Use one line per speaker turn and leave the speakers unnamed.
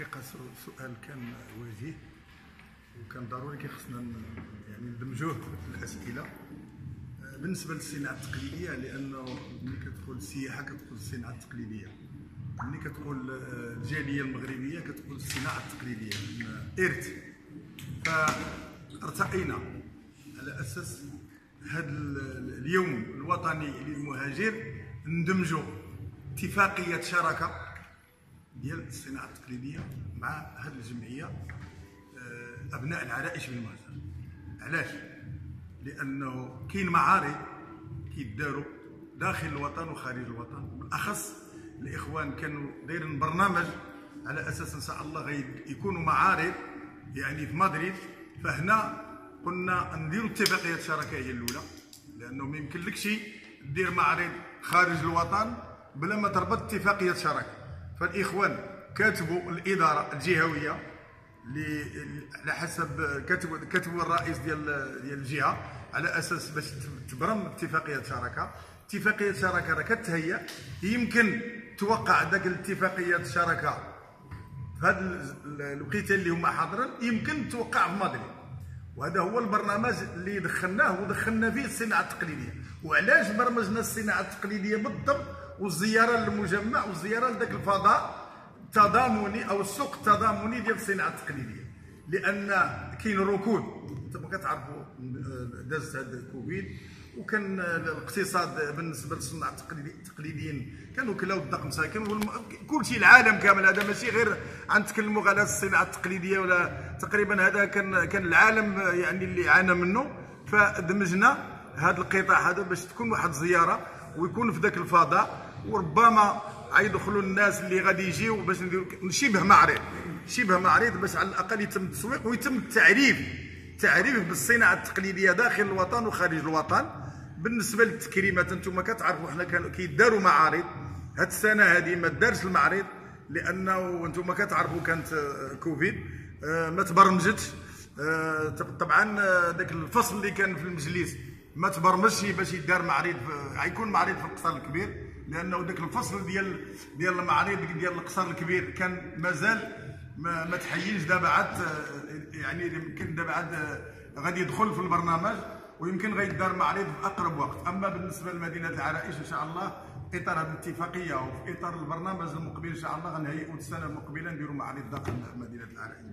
الحقيقة سؤال كان وجيه وكان ضروري كي خصنا يعني ندمجوه في الأسئلة. آه، بالنسبة للصناعة التقليدية لأنه ملي كتقول السياحة كتقول الصناعة التقليدية. ملي كتقول آه، الجالية المغربية كتقول الصناعة التقليدية إرث. فارتقينا على أساس هذا اليوم الوطني للمهاجر ندمجوا اتفاقية شراكة. ديال الصناعة التقليدية مع هذه الجمعية آه، أبناء العرائش بالمهجر علاش؟ لأنه كاين معارض كيداروا داخل الوطن وخارج الوطن. بالأخص الإخوان كانوا دايرين برنامج على أساس إن شاء الله غيكونوا معارض يعني في مدريد. فهنا قلنا نديروا اتفاقية شراكة هي الأولى لأنه ما يمكنلكش دير معرض خارج الوطن بلا ما تربط اتفاقية شراكة. فالإخوان كاتبوا الإدارة الجهوية على حسب كتبوا كتبوا الرئيس ديال ديال الجهة على أساس باش تبرم اتفاقية شراكة. اتفاقية شراكة راه كتهيا يمكن توقع ذاك الاتفاقية الشراكه في هذا الوقيته اللي هما حاضرين يمكن توقع في مدريد. وهذا هو البرنامج اللي دخلناه ودخلنا فيه الصناعة التقليدية. وعلاش برمجنا الصناعة التقليدية بالضبط؟ والزياره للمجمع والزياره لذاك الفضاء. التضامني أو السوق التضامني ديال الصناعة التقليدية. لأن كاين ركود. أنتم كتعرفوا داز هذا الكوفيد وكان الاقتصاد بالنسبة للصناع التقليديين كانوا كلاو الدق مساكن. كل شيء العالم كامل. هذا ماشي غير نتكلموا على الصناعة التقليدية ولا تقريبا هذا كان كان العالم يعني اللي عانى منه. فدمجنا هذا القطاع هذا باش تكون واحد الزياره ويكون في ذاك الفضاء. وربما غيدخلوا الناس اللي غادي يجيو باش نديروا شبه معرض. شبه معرض باش على الأقل يتم التسويق ويتم التعريف. التعريف بالصناعة التقليدية داخل الوطن وخارج الوطن. بالنسبة للتكريمات أنتم كتعرفوا حنا كانوا كيداروا معارض. هاد السنة هذه ما دارش المعرض لأنه أنتم كتعرفوا كانت كوفيد. آه، ما تبرمجتش. آه، طبعا ذاك الفصل اللي كان في المجلس ما تبرمجش باش يدار معرض غيكون معرض في القصر الكبير. لأنه ذاك الفصل ديال ديال المعارض ديال القصر الكبير كان مازال ما, ما تحييش دابا عاد يعني يمكن دابا عاد غادي يدخل في البرنامج ويمكن غيدار معرض في أقرب وقت. أما بالنسبة لمدينة العرائش إن شاء الله إطار هذه الاتفاقية وفي إطار البرنامج المقبل إن شاء الله غنهيئوا السنة المقبلة نديروا معرض داخل مدينة العرائش.